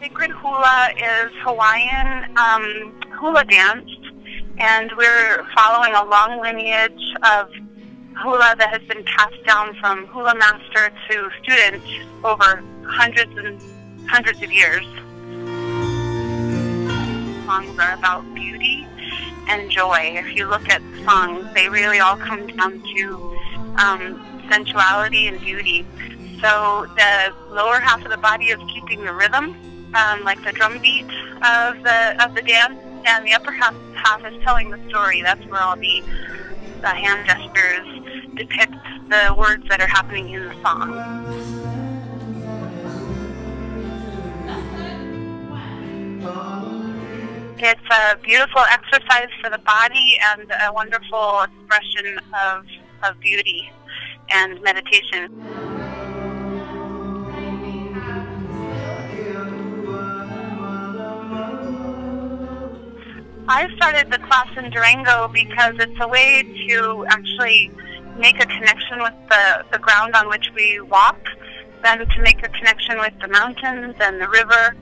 Sacred hula is Hawaiian um, hula dance, and we're following a long lineage of hula that has been passed down from hula master to student over hundreds and hundreds of years. Songs are about beauty and joy. If you look at songs, they really all come down to um, sensuality and beauty. So the lower half of the body is keeping the rhythm, um, like the drum beat of the of the dance, and the upper half, half is telling the story. That's where all the, the hand gestures depict the words that are happening in the song. It's a beautiful exercise for the body and a wonderful expression of, of beauty and meditation. I started the class in Durango because it's a way to actually make a connection with the, the ground on which we walk, then to make a connection with the mountains and the river.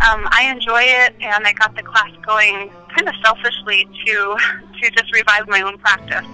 Um, I enjoy it, and I got the class going kind of selfishly to to just revive my own practice.